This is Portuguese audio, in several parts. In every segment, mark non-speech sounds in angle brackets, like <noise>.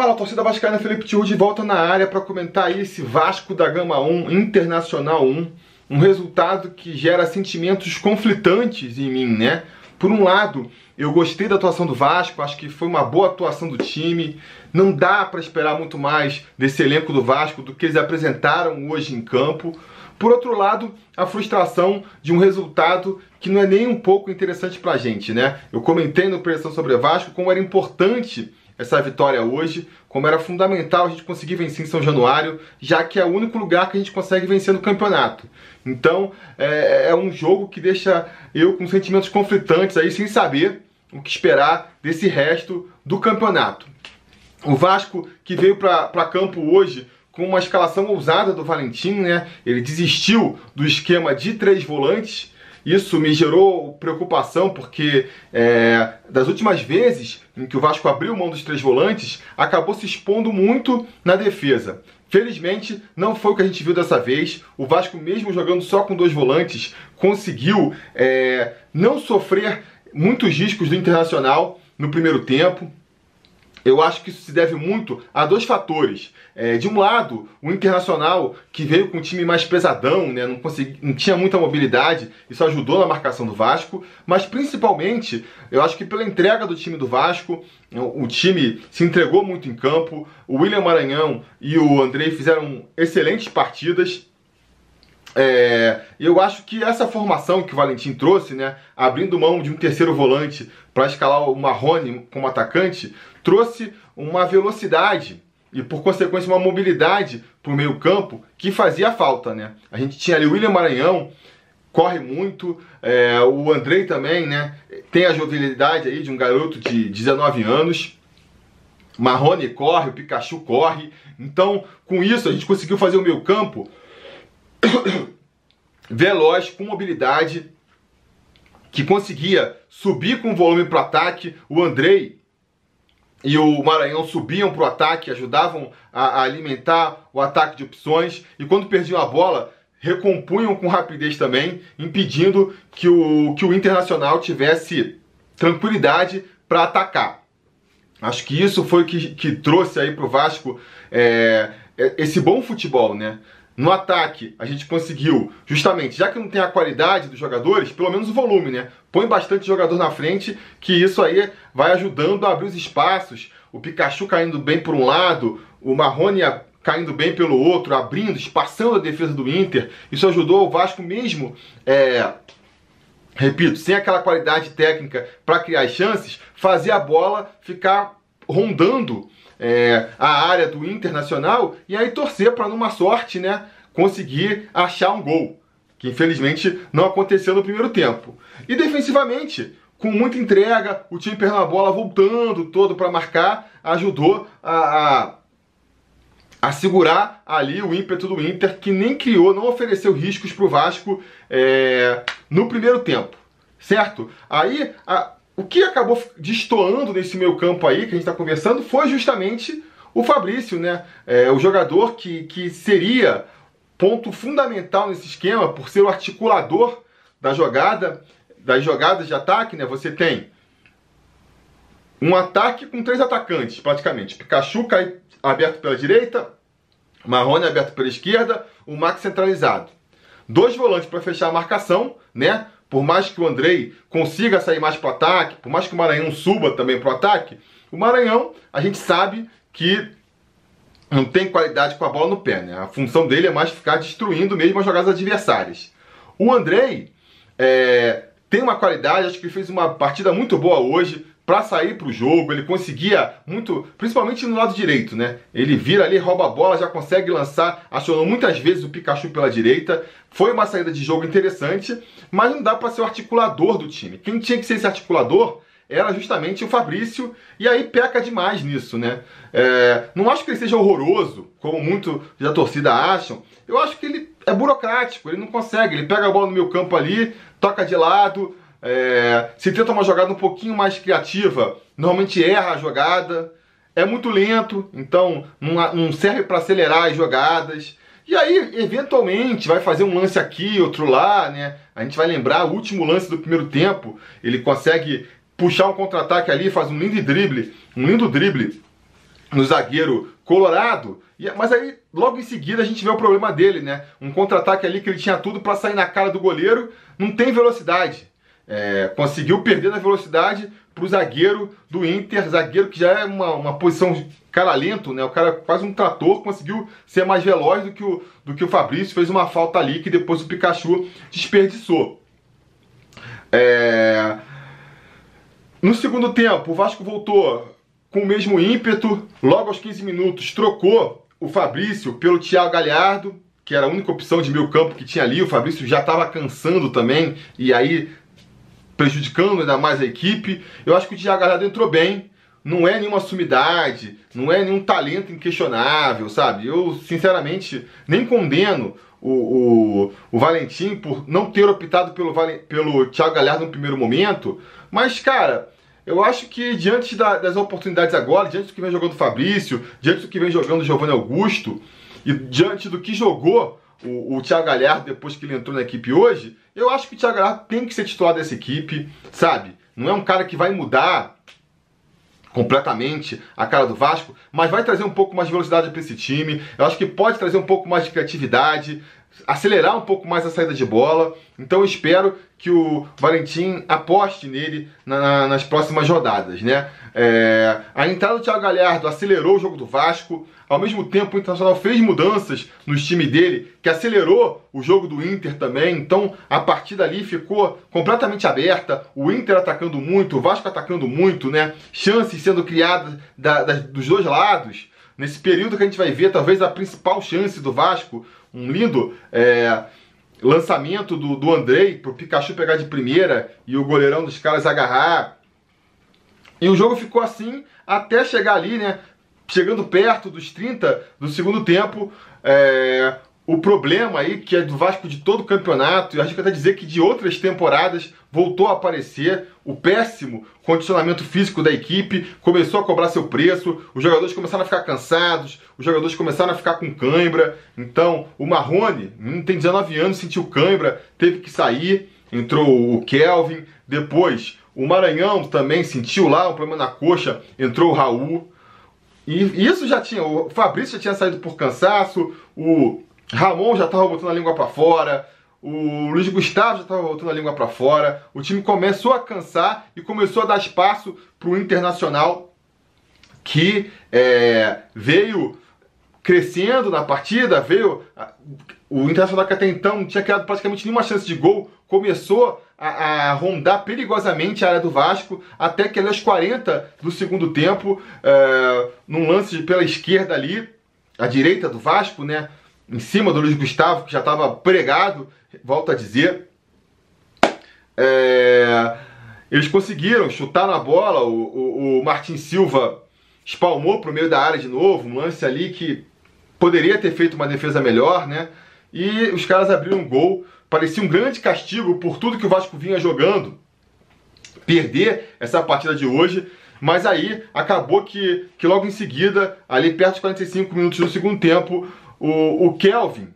Fala, torcida vascaína, Felipe Tiru de volta na área para comentar aí esse Vasco da Gama 1, Internacional 1. Um resultado que gera sentimentos conflitantes em mim, né? Por um lado, eu gostei da atuação do Vasco, acho que foi uma boa atuação do time. Não dá para esperar muito mais desse elenco do Vasco do que eles apresentaram hoje em campo. Por outro lado, a frustração de um resultado que não é nem um pouco interessante pra gente, né? Eu comentei no Pressão sobre Vasco como era importante essa vitória hoje, como era fundamental a gente conseguir vencer em São Januário, já que é o único lugar que a gente consegue vencer no campeonato. Então é, é um jogo que deixa eu com sentimentos conflitantes aí, sem saber o que esperar desse resto do campeonato. O Vasco que veio para campo hoje com uma escalação ousada do Valentim, né? Ele desistiu do esquema de três volantes isso me gerou preocupação porque é, das últimas vezes em que o Vasco abriu mão dos três volantes, acabou se expondo muito na defesa. Felizmente, não foi o que a gente viu dessa vez. O Vasco, mesmo jogando só com dois volantes, conseguiu é, não sofrer muitos riscos do Internacional no primeiro tempo. Eu acho que isso se deve muito a dois fatores. É, de um lado, o Internacional, que veio com um time mais pesadão, né, não, consegui, não tinha muita mobilidade, isso ajudou na marcação do Vasco, mas principalmente, eu acho que pela entrega do time do Vasco, o, time se entregou muito em campo, o William Maranhão e o Andrei fizeram excelentes partidas, é, eu acho que essa formação que o Valentim trouxe, né, abrindo mão de um terceiro volante para escalar o Marrone como atacante, trouxe uma velocidade e por consequência uma mobilidade para o meio campo que fazia falta, né? A gente tinha ali o William Maranhão, corre muito, é, o Andrei também, né? Tem a jovialidade aí de um garoto de 19 anos. Marrone corre, o Pikachu corre. Então, com isso, a gente conseguiu fazer o meio campo <coughs> veloz, com mobilidade, que conseguia subir com volume para o ataque. O Andrei e o Maranhão subiam para o ataque, ajudavam a, a, alimentar o ataque de opções e quando perdiam a bola recompunham com rapidez também, impedindo que o, que o Internacional tivesse tranquilidade para atacar. Acho que isso foi que, que trouxe aí para o Vasco é, é, esse bom futebol, né? No ataque, a gente conseguiu, justamente, já que não tem a qualidade dos jogadores, pelo menos o volume, né? Põe bastante jogador na frente, que isso aí vai ajudando a abrir os espaços. O Pikachu caindo bem por um lado, o Marrone caindo bem pelo outro, abrindo, espaçando a defesa do Inter. Isso ajudou o Vasco mesmo, é, repito, sem aquela qualidade técnica para criar chances, fazer a bola ficar rondando é, a área do Internacional e aí torcer para numa sorte, né, conseguir achar um gol, que infelizmente não aconteceu no primeiro tempo. E defensivamente, com muita entrega, o time perdendo a bola voltando todo para marcar, ajudou a, a, a, segurar ali o ímpeto do Inter, que nem criou, não ofereceu riscos para o Vasco é, no primeiro tempo, certo? Aí a, o que acabou destoando nesse meio campo aí, que a gente está conversando, foi justamente o Fabrício, né? É, o jogador que, que seria ponto fundamental nesse esquema, por ser o articulador da jogada, das jogadas de ataque, né? Você tem um ataque com três atacantes, praticamente. Pikachu cai aberto pela direita, Marrone aberto pela esquerda, o Max centralizado. Dois volantes para fechar a marcação, né? Por mais que o Andrei consiga sair mais para o ataque, por mais que o Maranhão suba também para o ataque, o Maranhão a gente sabe que não tem qualidade com a bola no pé, né? A função dele é mais ficar destruindo mesmo as jogadas adversárias. O Andrei é, tem uma qualidade, acho que fez uma partida muito boa hoje, para sair para o jogo, ele conseguia muito, principalmente no lado direito, né? Ele vira ali, rouba a bola, já consegue lançar, acionou muitas vezes o Pikachu pela direita. Foi uma saída de jogo interessante, mas não dá para ser o articulador do time. Quem tinha que ser esse articulador era justamente o Fabrício, e aí peca demais nisso, né? É, não acho que ele seja horroroso, como muito da torcida acham. Eu acho que ele é burocrático, ele não consegue. Ele pega a bola no meu campo ali, toca de lado, é, se tenta uma jogada um pouquinho mais criativa, normalmente erra a jogada. É muito lento, então não, serve para acelerar as jogadas. E aí, eventualmente, vai fazer um lance aqui, outro lá, né? A gente vai lembrar o último lance do primeiro tempo. Ele consegue puxar um contra-ataque ali, faz um lindo drible, um lindo drible no zagueiro colorado. Mas aí, logo em seguida, a gente vê o problema dele, né? Um contra-ataque ali que ele tinha tudo para sair na cara do goleiro, não tem velocidade. É, conseguiu perder na velocidade para o zagueiro do Inter, zagueiro que já é uma, uma posição cara lento, né? O cara quase um trator, conseguiu ser mais veloz do que o, do que o Fabrício, fez uma falta ali que depois o Pikachu desperdiçou. É... No segundo tempo, o Vasco voltou com o mesmo ímpeto, logo aos 15 minutos trocou o Fabrício pelo Thiago Galhardo, que era a única opção de meio campo que tinha ali. O Fabrício já estava cansando também, e aí prejudicando ainda mais a equipe. Eu acho que o Thiago Galhardo entrou bem, não é nenhuma sumidade, não é nenhum talento inquestionável, sabe? Eu, sinceramente, nem condeno o, o, o Valentim por não ter optado pelo, pelo Thiago Galhardo no primeiro momento, mas, cara, eu acho que diante da, das oportunidades agora, diante do que vem jogando o Fabrício, diante do que vem jogando o Giovanni Augusto, e diante do que jogou o, o Thiago Galhardo depois que ele entrou na equipe hoje, eu acho que o Thiago Galhardo tem que ser titular dessa equipe, sabe? Não é um cara que vai mudar completamente a cara do Vasco, mas vai trazer um pouco mais de velocidade para esse time. Eu acho que pode trazer um pouco mais de criatividade, acelerar um pouco mais a saída de bola. Então espero que o Valentim aposte nele na, nas próximas rodadas, né? É, a entrada do Thiago Galhardo acelerou o jogo do Vasco. Ao mesmo tempo, o Internacional fez mudanças no time dele, que acelerou o jogo do Inter também. Então, a partida ali ficou completamente aberta. O Inter atacando muito, o Vasco atacando muito, né? Chances sendo criadas da, da, dos dois lados. Nesse período que a gente vai ver, talvez a principal chance do Vasco, um lindo é, lançamento do, do Andrei para o Pikachu pegar de primeira e o goleirão dos caras agarrar. E o jogo ficou assim até chegar ali, né? chegando perto dos 30 do segundo tempo, é, o problema aí, que é do Vasco de todo o campeonato, e acho que até dizer que de outras temporadas voltou a aparecer, o péssimo condicionamento físico da equipe começou a cobrar seu preço, os jogadores começaram a ficar cansados, os jogadores começaram a ficar com cãibra, então o Marrone, tem 19 anos, sentiu cãibra, teve que sair, entrou o Kelvin, depois o Maranhão também sentiu lá um problema na coxa, entrou o Raul, e isso já tinha, o Fabrício já tinha saído por cansaço, o Ramon já estava botando a língua para fora, o Luiz Gustavo já estava botando a língua para fora. O time começou a cansar e começou a dar espaço para o Internacional, que é, veio crescendo na partida, veio. O Internacional que até então não tinha criado praticamente nenhuma chance de gol, começou a, a, rondar perigosamente a área do Vasco, até que aos 40 do segundo tempo, é, num lance pela esquerda ali, à direita do Vasco, né? Em cima do Luiz Gustavo, que já estava pregado, volto a dizer. É, eles conseguiram chutar na bola, o, o, o Martin Silva espalmou para o meio da área de novo, um lance ali que poderia ter feito uma defesa melhor, né? E os caras abriram um gol parecia um grande castigo por tudo que o Vasco vinha jogando. Perder essa partida de hoje, mas aí acabou que, que logo em seguida, ali perto de 45 minutos do segundo tempo, o, o Kelvin,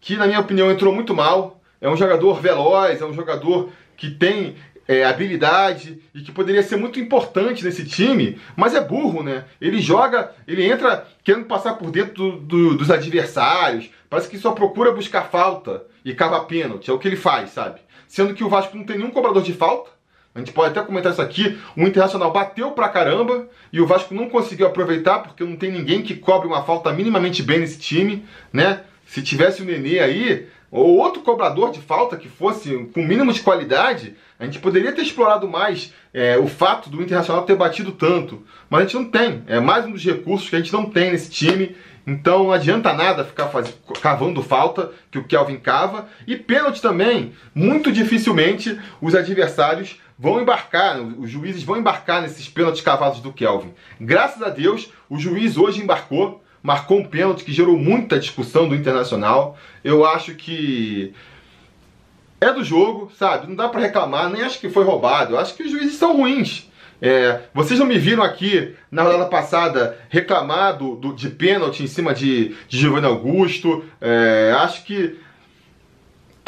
que na minha opinião entrou muito mal, é um jogador veloz, é um jogador que tem é, habilidade e que poderia ser muito importante nesse time, mas é burro, né? Ele joga, ele entra querendo passar por dentro do, do, dos adversários, parece que só procura buscar falta e cava pênalti, é o que ele faz, sabe? Sendo que o Vasco não tem nenhum cobrador de falta, a gente pode até comentar isso aqui, o Internacional bateu pra caramba e o Vasco não conseguiu aproveitar porque não tem ninguém que cobre uma falta minimamente bem nesse time, né? Se tivesse o Nenê aí, ou outro cobrador de falta que fosse com mínimo de qualidade, a gente poderia ter explorado mais é, o fato do Internacional ter batido tanto. Mas a gente não tem. É mais um dos recursos que a gente não tem nesse time. Então não adianta nada ficar faz... cavando falta, que o Kelvin cava. E pênalti também, muito dificilmente os adversários vão embarcar, os juízes vão embarcar nesses pênaltis cavados do Kelvin. Graças a Deus, o juiz hoje embarcou, marcou um pênalti que gerou muita discussão do Internacional. Eu acho que é do jogo, sabe? Não dá para reclamar, nem acho que foi roubado. Eu acho que os juízes são ruins. É, vocês não me viram aqui na rodada passada reclamar do, do de pênalti em cima de, de Giovanni Augusto. É, acho que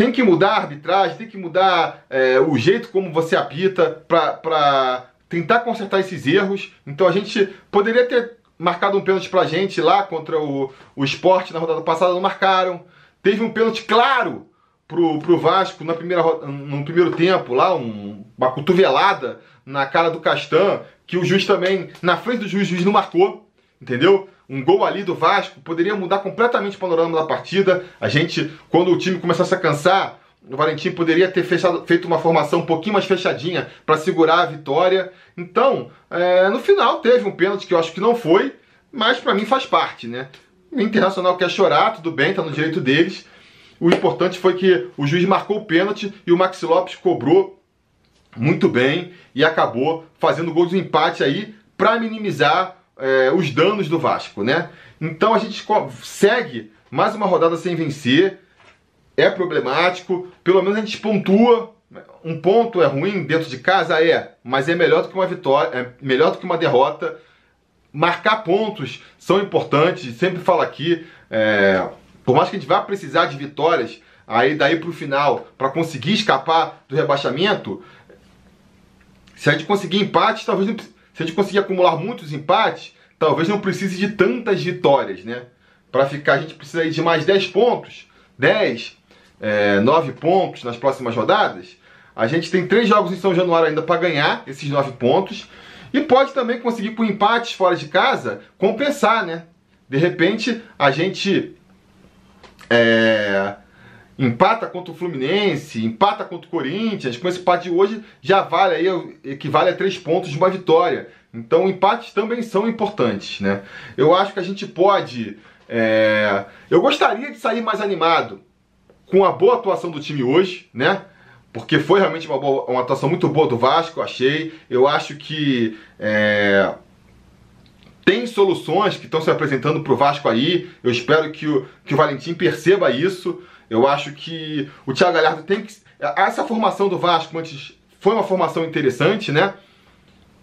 tem que mudar a arbitragem, tem que mudar é, o jeito como você apita para tentar consertar esses erros. Então a gente poderia ter marcado um pênalti pra gente lá contra o, o Sport na rodada passada, não marcaram. Teve um pênalti claro pro, pro Vasco na primeira, no primeiro tempo, lá, um, uma cotovelada na cara do Castan, que o juiz também, na frente do juiz, o juiz não marcou, entendeu? Um gol ali do Vasco poderia mudar completamente o panorama da partida. A gente, quando o time começasse a cansar, o Valentim poderia ter fechado, feito uma formação um pouquinho mais fechadinha para segurar a vitória. Então, é, no final teve um pênalti que eu acho que não foi, mas para mim faz parte, né? O Internacional quer chorar, tudo bem, tá no direito deles. O importante foi que o juiz marcou o pênalti e o Maxi Lopes cobrou muito bem e acabou fazendo o gol de empate aí para minimizar é, os danos do Vasco, né? Então a gente segue mais uma rodada sem vencer é problemático, pelo menos a gente pontua. Um ponto é ruim dentro de casa? É, mas é melhor do que uma vitória, é melhor do que uma derrota. Marcar pontos são importantes, sempre falo aqui, é, por mais que a gente vá precisar de vitórias aí daí para o final para conseguir escapar do rebaixamento, se a gente conseguir empates, talvez não, se a gente conseguir acumular muitos empates, talvez não precise de tantas vitórias, né? Para ficar, a gente precisa de mais 10 pontos, 10, é, nove pontos nas próximas rodadas, a gente tem três jogos em São Januário ainda para ganhar esses nove pontos. E pode também conseguir com empates fora de casa compensar, né? De repente a gente é, empata contra o Fluminense, empata contra o Corinthians. Com esse empate de hoje já vale aí, equivale a três pontos de uma vitória. Então empates também são importantes, né? Eu acho que a gente pode. É, eu gostaria de sair mais animado com a boa atuação do time hoje, né? Porque foi realmente uma, boa, uma atuação muito boa do Vasco, achei. Eu acho que é, tem soluções que estão se apresentando para o Vasco aí. Eu espero que o, que o Valentim perceba isso. Eu acho que o Thiago Galhardo tem que. Essa formação do Vasco antes foi uma formação interessante, né?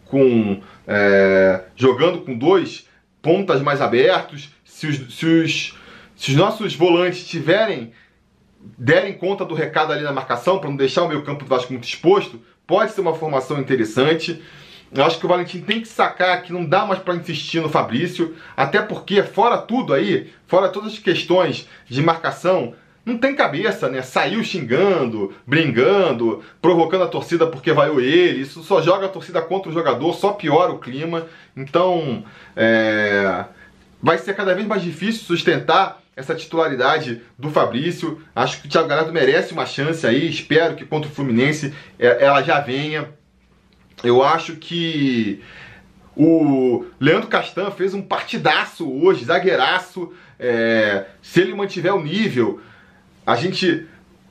Com é, jogando com dois pontas mais abertos. Se os, se os, se os nossos volantes tiverem derem conta do recado ali na marcação, para não deixar o meio campo do Vasco muito exposto, pode ser uma formação interessante. Eu acho que o Valentim tem que sacar que não dá mais para insistir no Fabrício, até porque, fora tudo aí, fora todas as questões de marcação, não tem cabeça, né? Saiu xingando, brigando, provocando a torcida porque vaiu ele. Isso só joga a torcida contra o jogador, só piora o clima. Então, é... vai ser cada vez mais difícil sustentar essa titularidade do Fabrício. Acho que o Thiago Galhardo merece uma chance aí. Espero que contra o Fluminense é, ela já venha. Eu acho que o Leandro Castan fez um partidaço hoje, zagueiraço. É, se ele mantiver o nível, a gente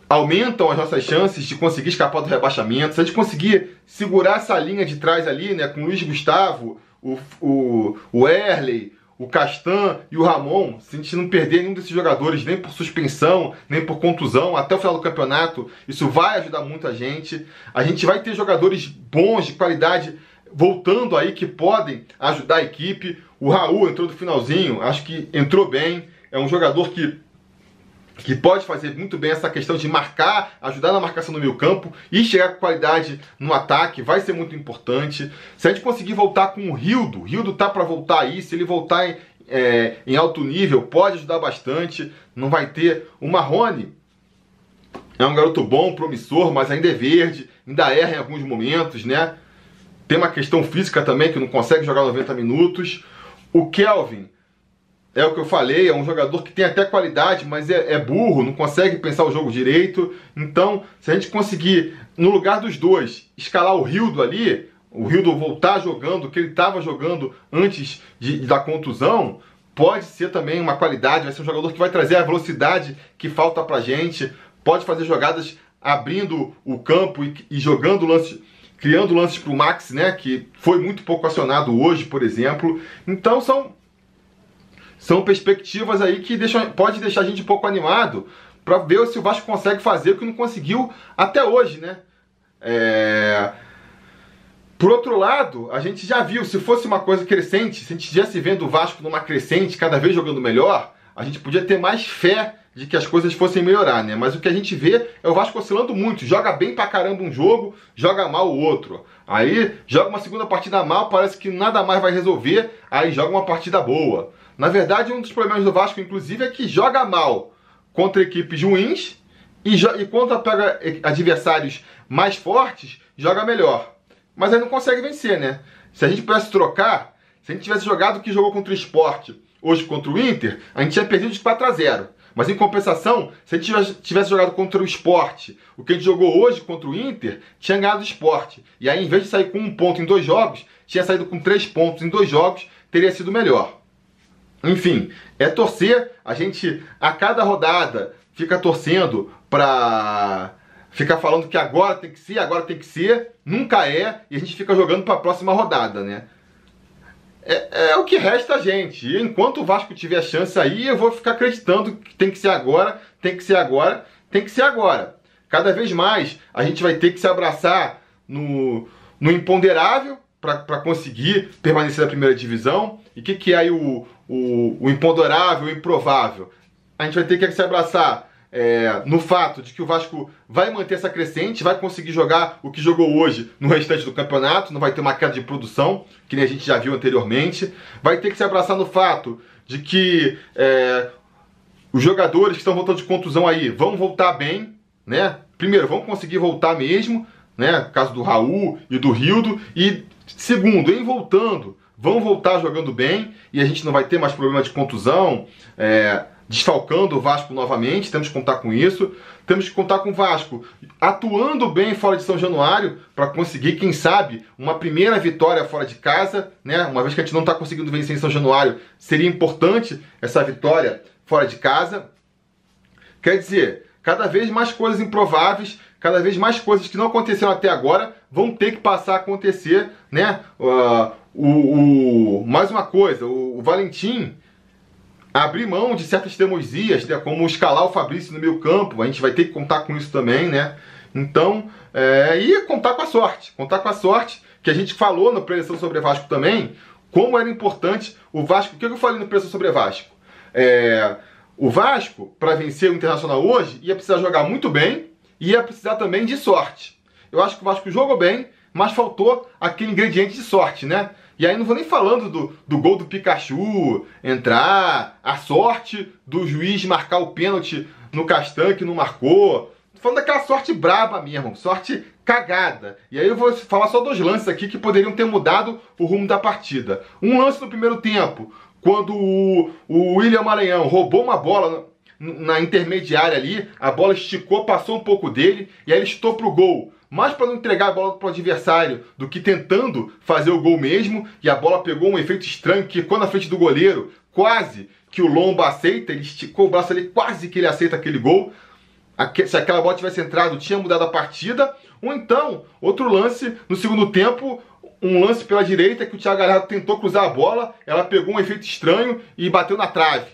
aumentam as nossas chances de conseguir escapar do rebaixamento. Se a gente conseguir segurar essa linha de trás ali, né, com o Luiz Gustavo, o, o, o Erley, o Castan e o Ramon, se a gente não perder nenhum desses jogadores, nem por suspensão, nem por contusão, até o final do campeonato, isso vai ajudar muito a gente. A gente vai ter jogadores bons, de qualidade, voltando aí, que podem ajudar a equipe. O Raul entrou no finalzinho, acho que entrou bem. É um jogador que que pode fazer muito bem essa questão de marcar, ajudar na marcação no meio campo e chegar com qualidade no ataque, vai ser muito importante. Se a gente conseguir voltar com o Rildo, Rildo tá para voltar aí, se ele voltar em, é, em alto nível, pode ajudar bastante. Não vai ter o Marrone. É um garoto bom, promissor, mas ainda é verde, ainda erra em alguns momentos, né? Tem uma questão física também que não consegue jogar 90 minutos. O Kelvin é o que eu falei, é um jogador que tem até qualidade, mas é, é, burro, não consegue pensar o jogo direito. Então, se a gente conseguir, no lugar dos dois, escalar o Rildo ali, o Rildo voltar jogando o que ele estava jogando antes de, da contusão, pode ser também uma qualidade, vai ser um jogador que vai trazer a velocidade que falta pra gente, pode fazer jogadas abrindo o campo e, e jogando lances criando lances para o Max, né, que foi muito pouco acionado hoje, por exemplo. Então são são perspectivas aí que deixam, pode deixar a gente um pouco animado para ver se o Vasco consegue fazer o que não conseguiu até hoje, né? É... Por outro lado, a gente já viu, se fosse uma coisa crescente, se a gente estivesse vendo o Vasco numa crescente, cada vez jogando melhor, a gente podia ter mais fé de que as coisas fossem melhorar, né? Mas o que a gente vê é o Vasco oscilando muito. Joga bem pra caramba um jogo, joga mal o outro. Aí joga uma segunda partida mal, parece que nada mais vai resolver, aí joga uma partida boa. Na verdade, um dos problemas do Vasco, inclusive, é que joga mal contra equipes ruins e, e quando pega adversários mais fortes, joga melhor. Mas aí não consegue vencer, né? Se a gente pudesse trocar, se a gente tivesse jogado o que jogou contra o esporte hoje contra o Inter, a gente tinha perdido de 4 a 0. Mas em compensação, se a gente tivesse, tivesse jogado contra o esporte, o que a gente jogou hoje contra o Inter, tinha ganhado o esporte. E aí, em vez de sair com um ponto em dois jogos, tinha saído com três pontos em dois jogos, teria sido melhor. Enfim, é torcer. A gente, a cada rodada, fica torcendo para ficar falando que agora tem que ser, agora tem que ser, nunca é, e a gente fica jogando para a próxima rodada, né? É, é, o que resta a gente. E enquanto o Vasco tiver chance aí, eu vou ficar acreditando que tem que ser agora, tem que ser agora, tem que ser agora. Cada vez mais a gente vai ter que se abraçar no, no imponderável para conseguir permanecer na primeira divisão. E o que, que é aí o, o, o imponderável, o improvável? A gente vai ter que se abraçar é, no fato de que o Vasco vai manter essa crescente, vai conseguir jogar o que jogou hoje no restante do campeonato, não vai ter uma queda de produção, que nem a gente já viu anteriormente. Vai ter que se abraçar no fato de que é, os jogadores que estão voltando de contusão aí vão voltar bem, né? Primeiro, vão conseguir voltar mesmo, né? Caso do Raul e do Rildo. E segundo, em voltando, vão voltar jogando bem e a gente não vai ter mais problema de contusão. É, desfalcando o Vasco novamente, temos que contar com isso. Temos que contar com o Vasco atuando bem fora de São Januário para conseguir, quem sabe, uma primeira vitória fora de casa, né? Uma vez que a gente não está conseguindo vencer em São Januário, seria importante essa vitória fora de casa. Quer dizer, cada vez mais coisas improváveis, cada vez mais coisas que não aconteceram até agora vão ter que passar a acontecer, né? Uh, o, o, mais uma coisa, o, o Valentim abrir mão de certas teimosias, né, como escalar o Fabrício no meio campo, a gente vai ter que contar com isso também, né? Então, é, e contar com a sorte, contar com a sorte, que a gente falou na preleção sobre Vasco também, como era importante o Vasco, o que eu falei na preleção sobre Vasco? É, o Vasco, para vencer o Internacional hoje, ia precisar jogar muito bem e ia precisar também de sorte. Eu acho que o Vasco jogou bem, mas faltou aquele ingrediente de sorte, né? E aí não vou nem falando do, do gol do Pikachu entrar, a sorte do juiz marcar o pênalti no Castan que não marcou. Tô falando daquela sorte braba mesmo, sorte cagada. E aí eu vou falar só dois lances aqui que poderiam ter mudado o rumo da partida. Um lance no primeiro tempo, quando o, o William Maranhão roubou uma bola na, na intermediária ali, a bola esticou, passou um pouco dele e aí ele estou pro gol mais para não entregar a bola para o adversário do que tentando fazer o gol mesmo. E a bola pegou um efeito estranho que quando na frente do goleiro, quase que o Lomba aceita, ele esticou o braço ali, quase que ele aceita aquele gol. Se aquela bola tivesse entrado, tinha mudado a partida. Ou então, outro lance no segundo tempo, um lance pela direita que o Thiago Galhardo tentou cruzar a bola, ela pegou um efeito estranho e bateu na trave.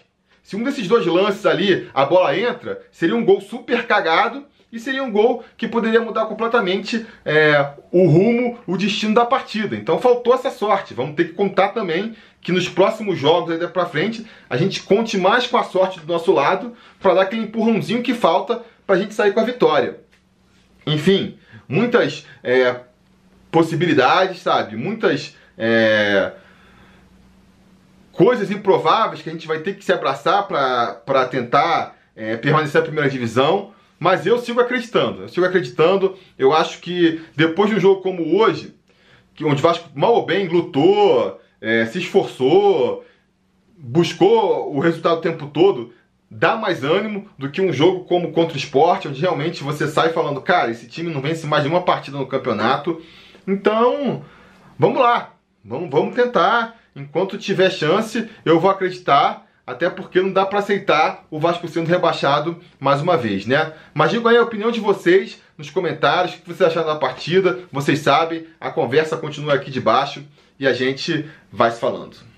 Se um desses dois lances ali a bola entra, seria um gol super cagado e seria um gol que poderia mudar completamente é, o rumo, o destino da partida. Então faltou essa sorte. Vamos ter que contar também que nos próximos jogos aí para frente a gente conte mais com a sorte do nosso lado para dar aquele empurrãozinho que falta para a gente sair com a vitória. Enfim, muitas é, possibilidades, sabe? Muitas é, coisas improváveis que a gente vai ter que se abraçar para tentar é, permanecer na primeira divisão. Mas eu sigo acreditando, eu sigo acreditando. Eu acho que depois de um jogo como hoje, que onde o Vasco mal ou bem lutou, é, se esforçou, buscou o resultado o tempo todo, dá mais ânimo do que um jogo como contra o esporte, onde realmente você sai falando, cara, esse time não vence mais nenhuma partida no campeonato. Então, vamos lá, vamos, vamos tentar. Enquanto tiver chance, eu vou acreditar até porque não dá para aceitar o Vasco sendo rebaixado mais uma vez, né? Mas diga aí a opinião de vocês nos comentários, o que vocês acharam da partida. Vocês sabem, a conversa continua aqui de baixo e a gente vai se falando.